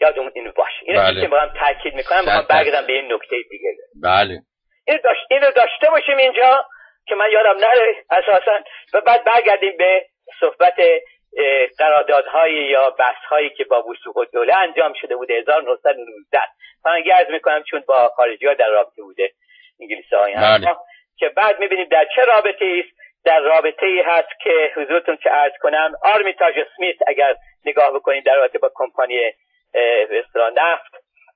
یادمون اینو باشه اینو بله. که هم تاکید می‌کنم صد برگردم به این نکته دیگه. بله. اینو, داشت... اینو داشته باشیم اینجا که من یادم نره اساسا. و بعد برگردیم به صحبت قراردادهای یا بحثهایی که با وسوق الدوله انجام شده بوده 1919 من گرز می‌کنم چون با خارجی ها در رابطه بوده انگلیسی های بله. که بعد می‌بینیم در چه رابطه است. در رابطه ای هست که حضورتون که عرض کنم آرمیتاژ سمیت اگر نگاه بکنیم در رابطه با کمپانی به اصطلاح نفت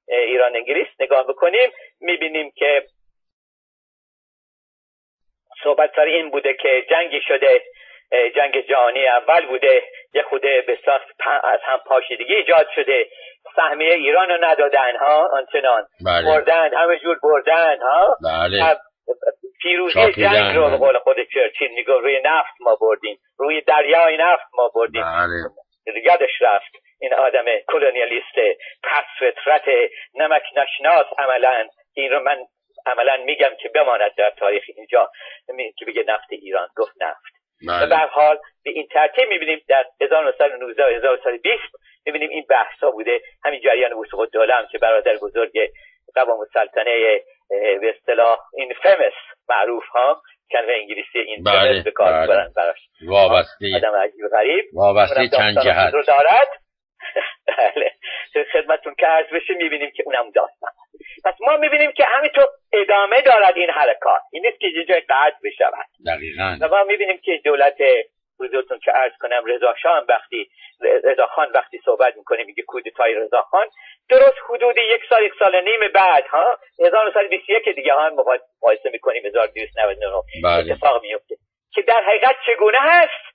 ایران انگلیس نگاه بکنیم می‌بینیم که صحبت سر این بوده که جنگی شده جنگ جهانی اول بوده یه خوده به پ- از هم پاشیدگی ایجاد شده. سهمیه ایران رو ندادن ها آنچنان. بله. بردن همه جور بردن ها. بله. پیروزی. جنگ رو به قول خود چرچیل میگه روی نفت ما بردیم. روی دریای نفت ما بردیم. بله. یادش رفت. این آدم کلونیالیست پس فطرت نمک نشناس عملا. این رو من عملا میگم که بماند در تاریخ اینجا. که بگه نفت ایران گفت نفت. و به بله هر حال به این ترتیب می‌بینیم در 1919 و 1920 می‌بینیم این بحث ها بوده. همین جریان وسوق الدوله هم که برادر بزرگ قوام السلطنه به اصطلاح این فمس معروف ها کلمه انگلیسی این بله، به کار بله. براش. وابسته. آدم عجیب غریب. وابسته چند جهت. دارد. بله. خدمتون که عرض بشه می‌بینیم که اونم داستان پس ما می‌بینیم که همینطور ادامه دارد این حرکات. این نیست که یه جای قطع بشود. دقیقا. و ما می‌بینیم که دولت حضورتون که عرض کنم رضا شاه هم وقتی رضا خان وقتی صحبت می‌کنه میگه کودتای رضا خان. درست حدود یک سال یک سال نیم بعد ها؟ 1921 دیگه ها مقایسه می‌کنیم 1299 بله. اتفاق میفته که در حقیقت چگونه هست؟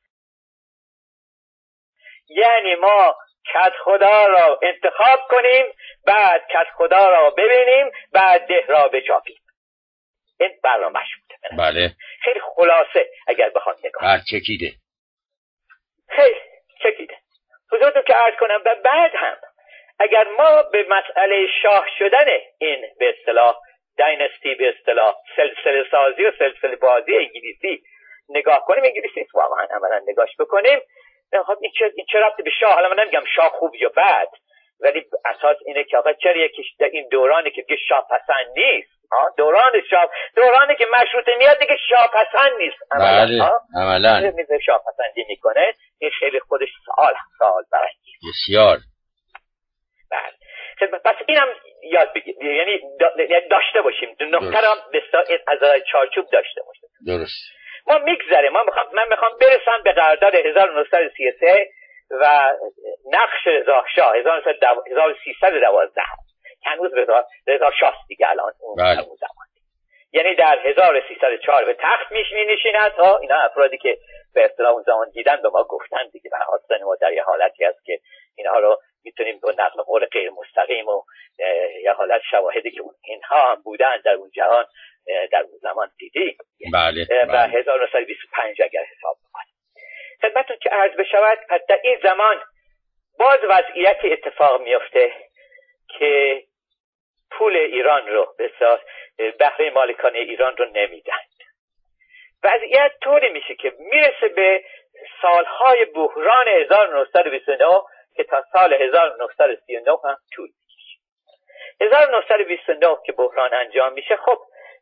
یعنی ما کت خدا را انتخاب کنیم بعد کت خدا را ببینیم بعد ده را بچاپیم. این برنامهش بوده. بله. خیلی خلاصه اگر بخوام نگاه هر چکیده. خیلی چکیده. حضورتون که عرض کنم و بعد هم اگر ما به مسئله شاه شدن این به اصطلاح داینستی به اصطلاح سلسله سازی و سلسله بازی انگلیسی نگاه کنیم. انگلیسی واقعا عملا نگاهش بکنیم. خب این چه, این چه ربطی به شاه؟ حالا من نمیگم شاه خوب یا بد ولی اساس اینه که آقا چرا یکیش در این دورانی که دیگه شاه پسند نیست؟ دوران شاه دورانی که مشروطه میاد دیگه شاه پسند نیست. عملاً، بله؟ عملا. شاه پسندی می‌کنه؟ این خیلی خودش سوال سوال برانگیز بسیار. بله. خب، پس اینم یاد بگیر یعنی یعنی داشته باشیم. نکته درست. رو به این از چارچوب داشته باشیم. درست. ما میگذره ما می‌خوام من می‌خوام برسم به قرارداد 1933 و نقش رضا شاه 1312 که هنوز رضا رضا شاه دیگه الان اون بله. اون زمان. یعنی در 1304 به تخت می نشیند ها اینا افرادی که به اصطلاح اون زمان دیدن به ما گفتن دیگه. به ما در یه حالتی هست که اینها رو می‌تونیم به نقل قول غیر مستقیم و یه حالت شواهدی که اینها هم بودن در اون جهان در اون زمان دیدیم. بله و بله. 1925 اگر حساب بکنیم. خدمتتون که عرض بشود پس در این زمان باز وضعیت اتفاق میفته که پول ایران رو به بهره مالکانه ایران رو نمیدن وضعیت طوری میشه که می‌رسه به سالهای بحران 1929 که تا سال 1939 هم طول می‌کشه. 1929 که بحران انجام میشه خب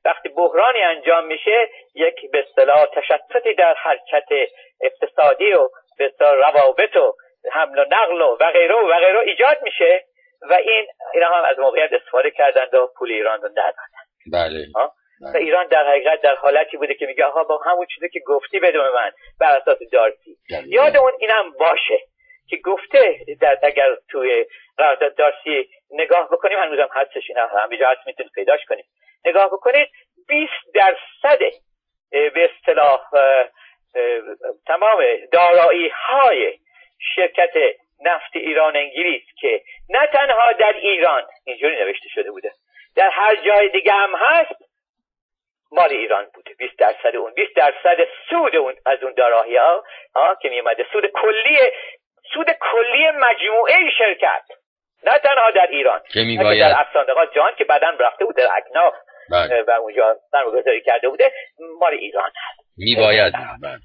وقتی بحرانی انجام میشه یک به اصطلاح تشتتی در حرکت اقتصادی و به روابط و حمل و نقل و و غیره و غیره ایجاد میشه و این اینا هم از موقعیت استفاده کردند و پول ایران رو ندادن بله. ها؟ و ایران در حقیقت در حالتی بوده که میگه آها با همون چیزی که گفتی بده من بر اساس دارسی. یادمون اینم باشه. که گفته در اگر توی قرارداد دارسی نگاه بکنیم هنوزم هستش اینا همینجا هست می‌تونید پیداش کنیم نگاه بکنید 20 درصد به اصطلاح تمام دارایی های شرکت نفت ایران انگلیس که نه تنها در ایران اینجوری نوشته شده بوده در هر جای دیگه هم هست مال ایران بوده. 20 درصد اون 20 درصد سود اون از اون دارایی ها, ها که می اومده سود کلی سود کلی مجموعه شرکت. نه تنها در ایران. که می بلکه باید در افساندقات جهان که بعدا رفته بود در اکناف بله و اونجا سرمایه‌گذاری کرده بوده مال ایران هست. می باید بله.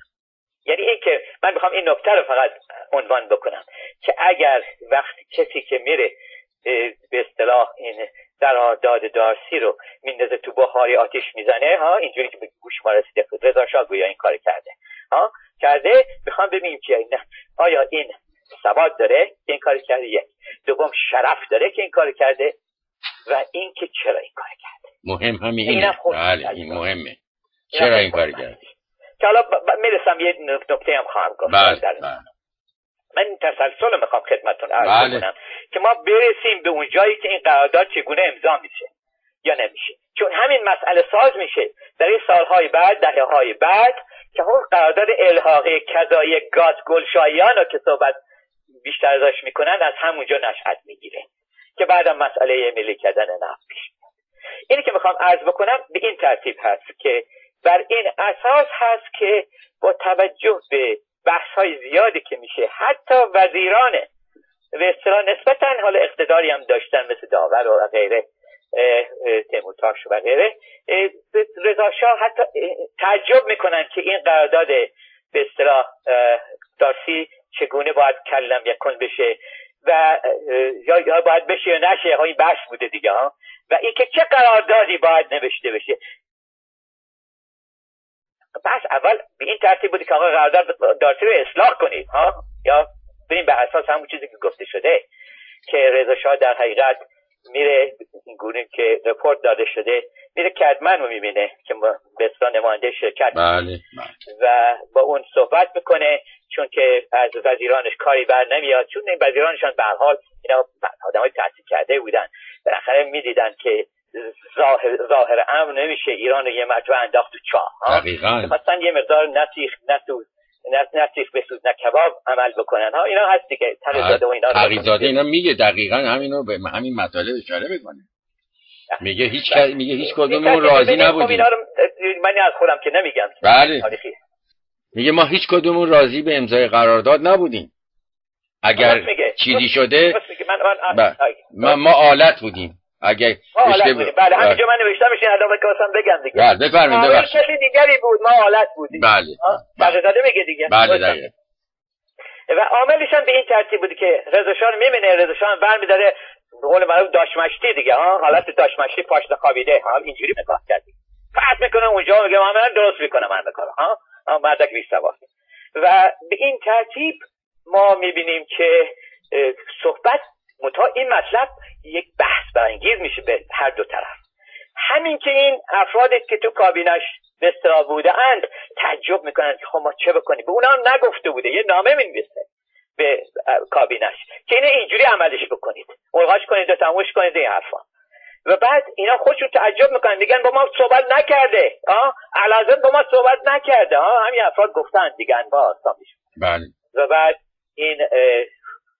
یعنی این که من می‌خوام این نکته رو فقط عنوان بکنم که اگر وقتی کسی که میره به اصطلاح این داد دارسی رو میندازه تو بخاری آتیش می‌زنه ها اینجوری که به گوش ما رسیده رضا شاه گویا این کار کرده. ها کرده. می‌خوام ببینیم که آیا این سواد داره که این کار کرده. یک. دوم شرف داره که این کار کرده. و این که چرا این کار کرده؟ مهم همین اینه. بله این مهمه. چرا این کار کرده؟ که حالا می‌رسم یه نکته هم خواهم گفت. بله بله. من این تسلسل می‌خوام خدمتون عرض بله. کنم که ما برسیم به اون جایی که این قرارداد چگونه امضا میشه یا نمیشه. چون همین مسئله ساز میشه در این سالهای بعد دهه های بعد که اون قرارداد الحاقی کذای گاز گلشایان رو که صحبت بیشتر ازش می‌کنن از همونجا نشأت می‌گیره. که بعدم مسئله ملی کردن نفت پیش اینی که می‌خوام عرض بکنم به این ترتیب هست که بر این اساس هست که با توجه به بحث های زیادی که میشه حتی وزیران به اصطلاح نسبتا حال اقتداری هم داشتن مثل داور و غیره تیمورتاش و غیره رضا شاه حتی تعجب می‌کنن که این قرارداد به اصطلاح دارسی چگونه باید کلم یکن بشه و یا باید بشه یا نشه ها این بحث بوده دیگه ها. و اینکه چه قراردادی باید نوشته بشه. پس اول به این ترتیب بودی که آقا قرارداد دارسی رو اصلاح کنید ها. یا بریم به اساس همون چیزی که گفته شده که رضا شاه در حقیقت میره گونه که رپورت داده شده میره کدمن رو می‌بینه که به اصلا نماینده شرکت. بله،, بله. و با اون صحبت می‌کنه چون که از وزیرانش کاری بر نمیاد چون این وزیرانشان به حال اینا آدم های تحصیل کرده بودن. بالاخره می‌دیدن که ظاهر, ظاهر امر نمیشه ایران رو یه مرتبه انداخت تو چاه مثلا یه مقدار نسیخ نسوز نسیخ بسوز نه کباب عمل بکنن. ها اینا هست دیگه تقیزاده و اینا تقیزاده اینا میگه دقیقا همینو به همین مطالب اشاره می‌کنه. میگه هیچ میگه هیچ کدوممون راضی نبودیم. من از خودم که نمیگم بله. میگه ما هیچ کدوممون راضی به امضای قرارداد نبودیم. اگر چیزی شده من, ما آلت بودیم. اگه بله بله همینجا من نوشتم میشه علاوه که بگم دیگه. بله بفرمایید ببخشید. کسی دیگری بود. ما حالت بودیم. بله بله. میگه دیگه. بله دقیقه و عاملش هم به این ترتیب بود که رضا شاه می‌بینه رضا شاه برمیداره به قول معروف داشمشتی دیگه ها. حالت داشمشتی پاشنه خوابیده. حال اینجوری نگاه کردی فرض می‌کنه اونجا میگه من درست می‌کنم من کارو ها. مردک بی و به این ترتیب ما می‌بینیم که صحبت متا این مطلب یک بحث برانگیز میشه به هر دو طرف. همین که این افرادی که تو کابینش به بوده اند تعجب می‌کنن که خب ما چه بکنیم؟ به اونا هم نگفته بوده. یه نامه می‌نویسه به کابینش که اینه اینجوری عملش بکنید. ملغاش کنید و تموش کنید این حرفا. و بعد اینا خودشون تعجب می‌کنن. میگن با ما صحبت نکرده. ها علازم با ما صحبت نکرده. ها همین افراد گفتن دیگه. با آسان بله. و بعد این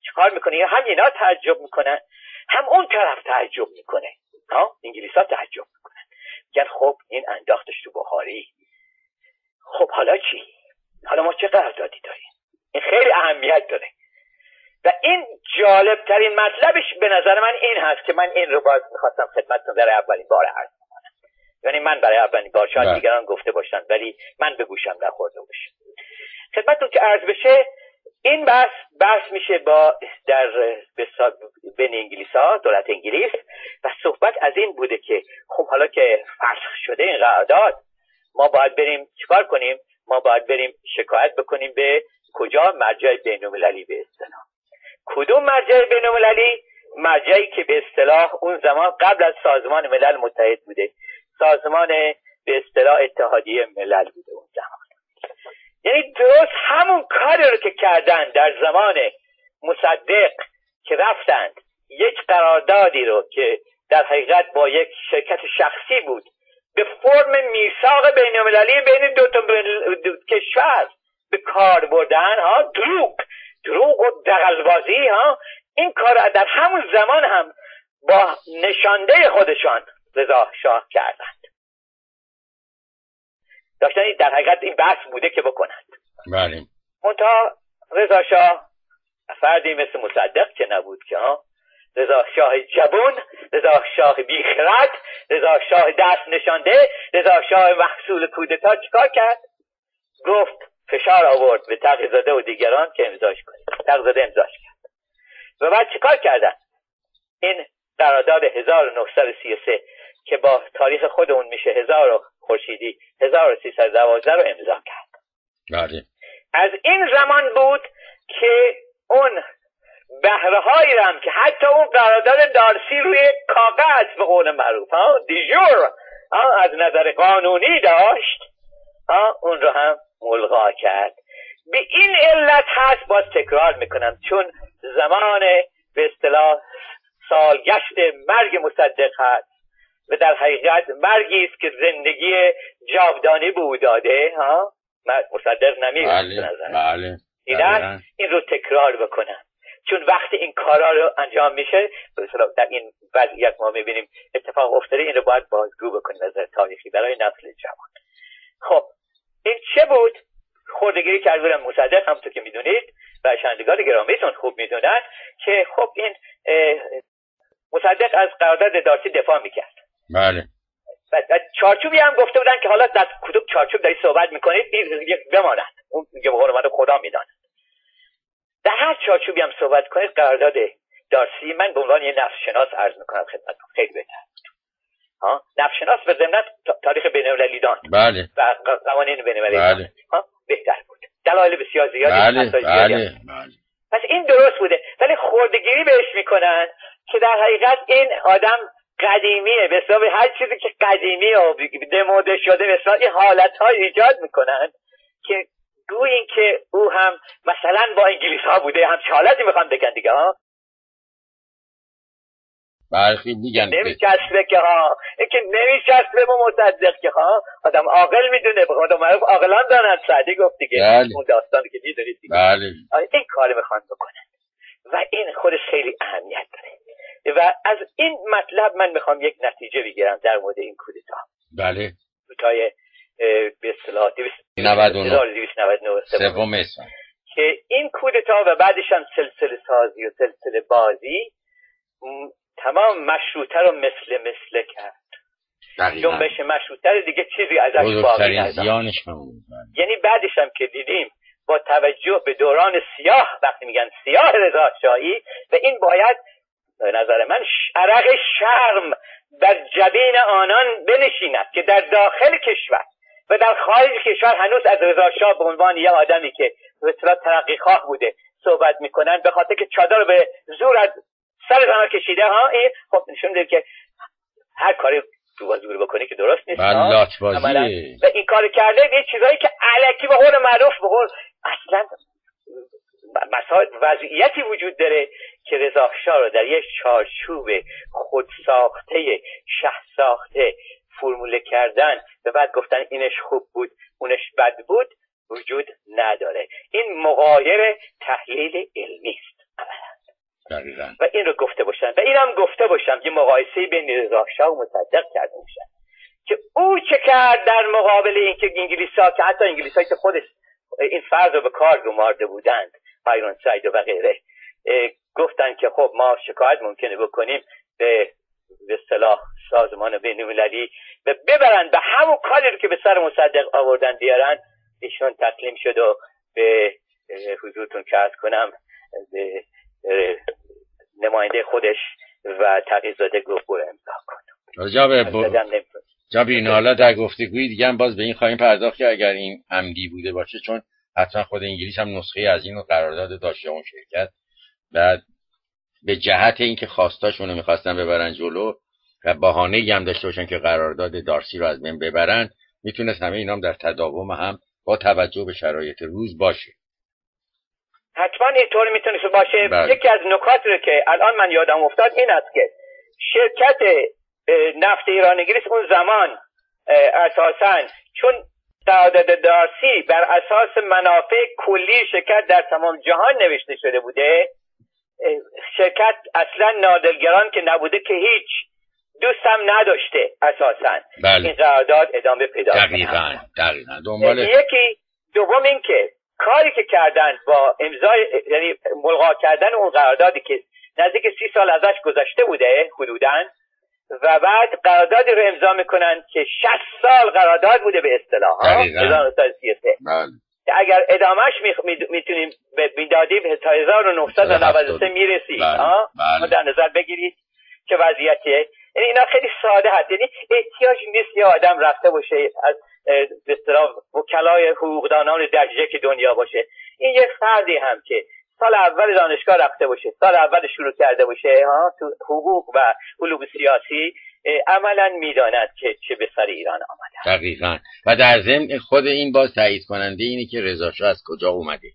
چیکار می‌کنه؟ هم اینا تعجب می‌کنن هم اون طرف تعجب می‌کنه. ها؟ انگلیس ها تعجب می‌کنن. میگن خب این انداختش تو بخاری. خب حالا چی؟ حالا ما چه قراردادی داریم؟ این خیلی اهمیت داره. و این جالب ترین مطلبش به نظر من این هست که من این رو باز می‌خواستم خدمتتون برای اولین بار عرض کنم یعنی من برای اولین بار شاید بله. دیگران گفته باشن ولی من به گوشم نخورده باشه خدمتتون که عرض بشه این بحث بحث میشه با در بین انگلیس ها دولت انگلیس و صحبت از این بوده که خب حالا که فسخ شده این قرارداد ما باید بریم چیکار کنیم؟ ما باید بریم شکایت بکنیم به کجا مرجع بین المللی به اصطلاح. کدوم مرجع بین المللی مرجعی که به اصطلاح اون زمان قبل از سازمان ملل متحد بوده. سازمان به اصطلاح اتحادیه ملل بوده اون زمان. یعنی درست همون کاری رو که کردن در زمان مصدق که رفتند یک قراردادی رو که در حقیقت با یک شرکت شخصی بود به فرم میثاق بین المللی بین دو تا کشور به کار بردن ها؟ دروغ دروغ و دقلبازی ها؟ این کار در همون زمان هم با نشانده خودشان رضا شاه کردند داشتن در حقیقت این بحث بوده که بکنند. بله. منتها رضا شاه فردی مثل مصدق که نبود که ها. رضا شاه جبون رضا شاه بیخرد رضا شاه دست نشانده رضا شاه محصول کودتا چیکار کرد؟ گفت فشار آورد به تقیزاده و دیگران که امضاش کنید تقیزاده امضاش کرد. و بعد چیکار کردن؟ این قرارداد 1933 که با تاریخ خودمون میشه هزار خورشیدی 1312 رو امضا کرد. بله. از این زمان بود که اون بهره هم که حتی اون قرارداد دارسی روی کاغذ به قول معروف ها دیجور از نظر قانونی داشت ها اون رو هم ملغا کرد. به این علت هست باز تکرار می‌کنم چون زمان به اصطلاح سالگشت مرگ مصدق هست و در حقیقت مرگی است که زندگی جاودانی بود داده ها؟ مصدق نمیره بله بله این رو تکرار بکنم. چون وقتی این کارا رو انجام میشه در این وضعیت ما می‌بینیم اتفاق افتاده این رو باید بازگو بکنیم از تاریخی برای نسل جوان. خب این چه بود؟ خوردگیری کرد مصدق همونطور که می‌دونید و شندگان گرامیتون خوب می‌دونن که خب این مصدق از قرارداد دارسی دفاع می‌کرد. بله. چارچوبی هم گفته بودن که حالا در کدوم چارچوب داری صحبت می‌کنید این بماند. اون میگه به خدا می‌داند. در هر چارچوبی هم صحبت کنید قرارداد دارسی من به عنوان یه نفس شناس عرض می‌کنم خدمت خیلی بهتر. ها؟ نفس شناس به ضمن تاریخ بین دان بله. و قوانین بین بله. ها؟ بهتر بود. دلایل بسیار زیادی بله بله. بله. پس این درست بوده. ولی خوردگیری بهش می‌کنن که در حقیقت این آدم قدیمیه به حساب هر چیزی که قدیمی و دموده شده به این حالت های ایجاد می‌کنن که گویی که او هم مثلا با انگلیس ها بوده هم حالتی می‌خوام بگن دیگه ها؟ برخی میگن نمیچسبه که ها؟ که نمیچسبه ما مصدق که ها؟ آدم عاقل می‌دونه به خدا معروف عاقلان دارن سعدی گفت دیگه بله. اون داستانی که می‌دونید بله. این کار می‌خوان بکنن. و این خودش خیلی و از این مطلب من می‌خوام یک نتیجه بگیرم در مورد این کودتا. بله. کودتای به اصطلاح 299 سوم که این کودتا و بعدش هم سلسله سازی و سلسله بازی تمام مشروطه رو مثل مثل کرد. جنبش مشروطه دیگه چیزی ازش باقی بله. یعنی بعدش هم که دیدیم با توجه به دوران سیاه وقتی میگن سیاه رضا شاهی و این باید به نظر من عرق شرم در جبین آنان بنشیند که در داخل کشور و در خارج کشور هنوز از رضا شاه به عنوان یه آدمی که به ترقی خواه بوده صحبت می‌کنن به خاطر که چادر به زور از سر زمان کشیده ها این خب نشون که هر کاری تو زور بکنی که درست نیست و این کار کرده یه چیزایی که علکی به قول معروف به قول اصلا مسائل وضعیتی وجود داره که رضا شاه رو در یک چارچوب خود ساخته شه ساخته فرموله کردن. و بعد گفتن اینش خوب بود اونش بد بود وجود نداره. این مقایر تحلیل علمی است. و این رو گفته باشن. و این هم گفته باشم که مقایسه بین رضا شاه و مصدق کرده باشن. که او چه کرد در مقابل اینکه انگلیس ها که حتی انگلیس که خودش این فرض رو به کار گمارده بودند. پایرون ساید و غیره گفتن که خب ما شکایت ممکنه بکنیم به به صلاح سازمان بین المللی و ببرن به همون کاری رو که به سر مصدق آوردن بیارن. ایشون تسلیم شد و به حضورتون که کنم. به نماینده خودش و تغییزاده گفت برو امضا کن. جاب این حالا در گفتگوی دیگه هم باز به این خواهیم پرداخت که اگر این عمدی بوده باشه چون حتما خود انگلیس هم نسخه از این قرارداد داشته اون شرکت. بعد به جهت اینکه خواستاشون رو می‌خواستن ببرن جلو و بهانه هم داشته باشن که قرارداد دارسی رو از بین ببرن می‌تونست همه اینام در تداوم هم با توجه به شرایط روز باشه. حتما اینطور می‌تونست باشه. بله. یکی از نکات رو که الان من یادم افتاد این است که شرکت نفت ایران انگلیس اون زمان اساسا چون قرارداد دارسی بر اساس منافع کلی شرکت در تمام جهان نوشته شده بوده. شرکت اصلا نادلگران که نبوده که هیچ دوست هم نداشته اساسا. بله. این قرارداد ادامه پیدا دقیقا دقیقا. دنبال... یکی. دوم این که کاری که کردن با امضای یعنی ملغا کردن اون قراردادی که نزدیک سی سال ازش گذشته بوده حدودا و بعد قراردادی رو امضا می‌کنن که 60 سال قرارداد بوده به اصطلاح بله. اگر ادامهش می‌تونیم می‌دادیم تا 1993 می‌رسید بله. بله. در نظر بگیرید چه وضعیتیه. یعنی اینا خیلی ساده هست. یعنی احتیاج نیست یه آدم رفته باشه از به اصطلاح وکلای حقوقدانان درجه که دنیا باشه. این یه فردی هم که سال اول دانشگاه رفته باشه سال اول شروع کرده باشه ها تو حقوق و علوم سیاسی عملا می‌داند که چه به سر ایران آمده. دقیقا. و در ضمن خود این باز تایید کننده اینه که رضا از کجا اومده؟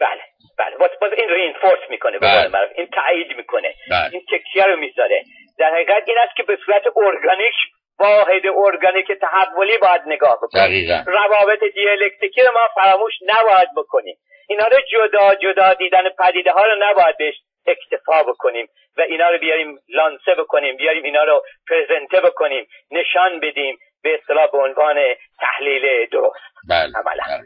بله بله. باز, باز این رینفورس می‌کنه بله. این تایید می‌کنه. بله. این تکیه رو می‌ذاره. در حقیقت این است که به صورت ارگانیک واحد ارگانیک تحولی باید نگاه بکنیم. روابط دیالکتیکی رو ما فراموش نباید بکنیم. اینا رو جدا جدا دیدن پدیده ها رو نباید بهش اکتفا بکنیم و اینا رو بیاریم لانسه بکنیم بیاریم اینا رو پرزنته بکنیم نشان بدیم به اصطلاح به عنوان تحلیل درست بله. بله.